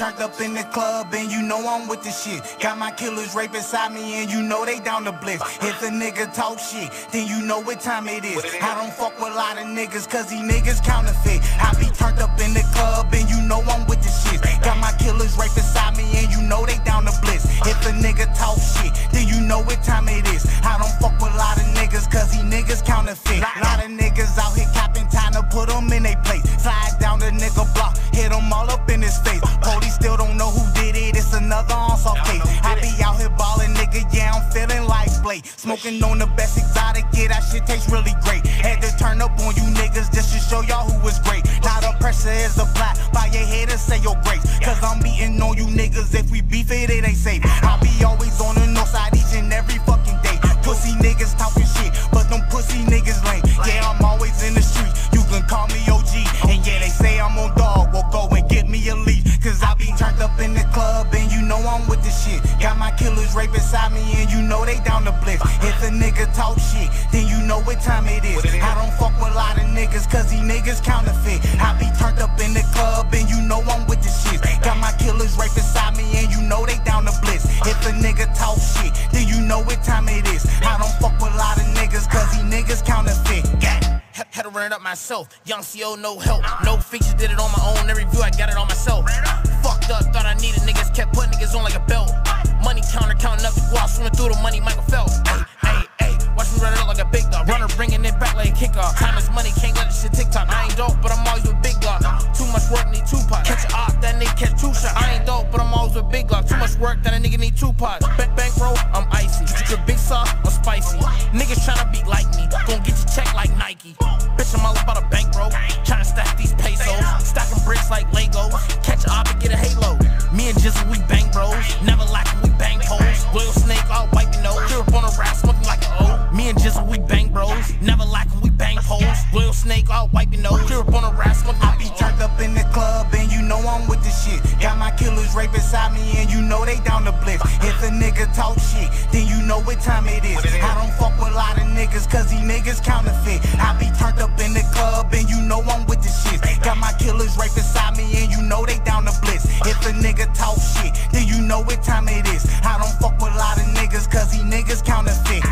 turned up in the club and you know I'm with the shit. Got my killers right beside me and you know they down the blitz. If a nigga talk shit, then you know what time it is. I don't fuck with a lot of niggas cause these niggas counterfeit. I be turned up in the club and you know I'm with the shit. Got my killers right beside me and you know they down the blitz. If a nigga talk shit, then you know what time it is. I don't fuck with a lot of niggas cause these niggas counterfeit. Smoking on the best exotic, yeah, that shit tastes really great. Had to turn up on you niggas just to show y'all who was great. Now the pressure is applied by your head and say your grace. Cause I'm beating on you niggas, if we beef it, it ain't safe. I be always on the north side each and every fucking day. Pussy niggas talking shit, but them pussy niggas lame. Yeah, I'm always in the street, you can call me OG. And yeah, they say I'm on dog, well go and get me a leash. Cause I be turned up in the club and you know I'm with the shit. Got my killers right beside me and you know they down the blitz. If a nigga talk shit, then you know what time it is. I don't fuck with a lot of niggas cause these niggas counterfeit. I be turned up in the club and you know I'm with the shit. Got my killers right beside me and you know they down the blitz. If a nigga talk shit, then you know what time it is. I don't fuck with a lot of niggas cause these niggas counterfeit. Had to run it up myself. Young CO, no help. No features, did it on my own. Every view, I got it on myself. Bringing it back like a kickoff. Time is money, can't let this shit TikTok. I ain't dope, but I'm always with big dog. Too much work, need two pots. Catch a op, that nigga catch two shots. I ain't dope, but I'm always with big dog. Too much work, that a nigga need two pots. Bank bankroll, I'm icy. Your big sauce, I'm spicy. Niggas tryna Real snake all wiping nose. Clear up on a rascal. I be turned up in the club and you know I'm with the shit. Got my killers right beside me and you know they down the blitz. If a nigga talk shit, then you know what time it is. I don't fuck with a lot of niggas cause these niggas counterfeit. I be turned up in the club and you know I'm with the shit. Got my killers right beside me and you know they down the blitz. If a nigga talk shit, then you know what time it is. I don't fuck with a lot of niggas cause these niggas counterfeit.